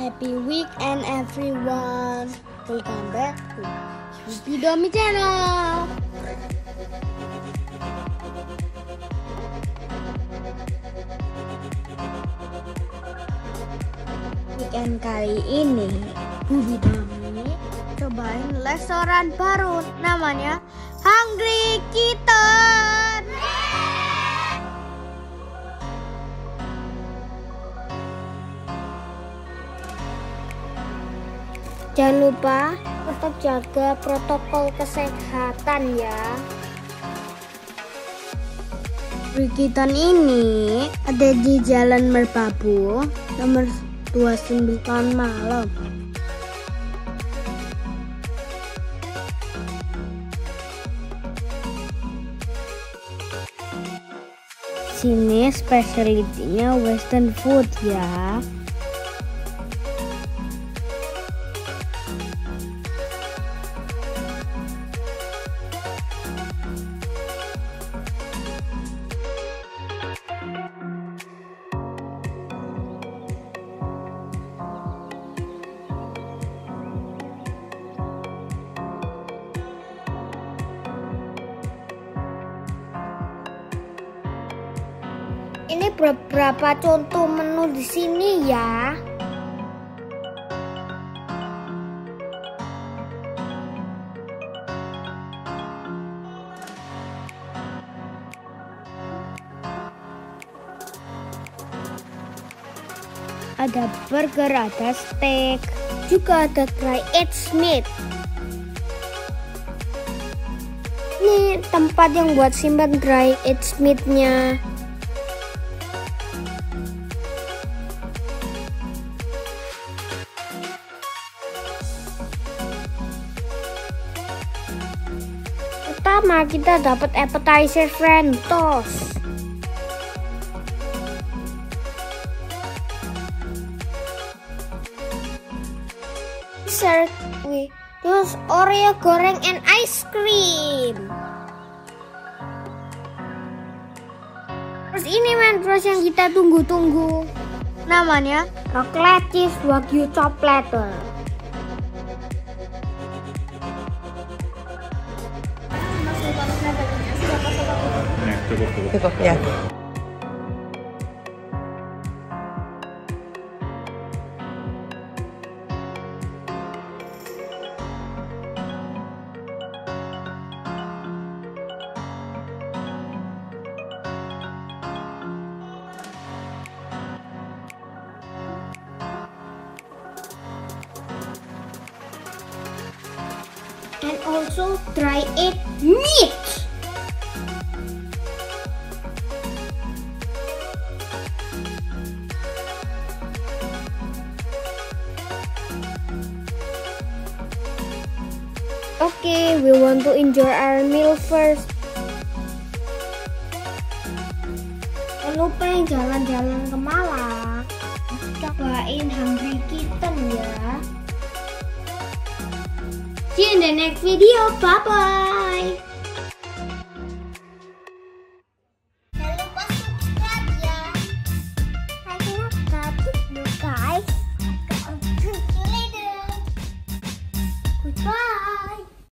Happy weekend everyone. Welcome back to Yubi Domi channel. Weekend kali ini Yubi Domi cobain restoran baru namanya Hungry Kitten. Jangan lupa tetap jaga protokol kesehatan ya. Rikitan ini ada di Jalan Merbabu nomor 29 malam. Sini specialty-nya western food ya. Ini beberapa contoh menu di sini ya. Ada burger, ada steak, juga ada dry aged meat. Ini tempat yang buat simpan dry aged meatnya. Pertama kita dapat appetizer Frentos. Dessert wih, terus Oreo goreng and ice cream. Terus ini men terus yang kita tunggu-tunggu. Namanya Chocolate Cheese Wagyu Chocolate. Nih, cukup cukup. Cukup ya. and also dry it meat. Okay, we want to enjoy our meal first. Jangan lupa jalan-jalan ke Malang. Cobain Hungry Kitten ya. See you in the next video. Bye bye.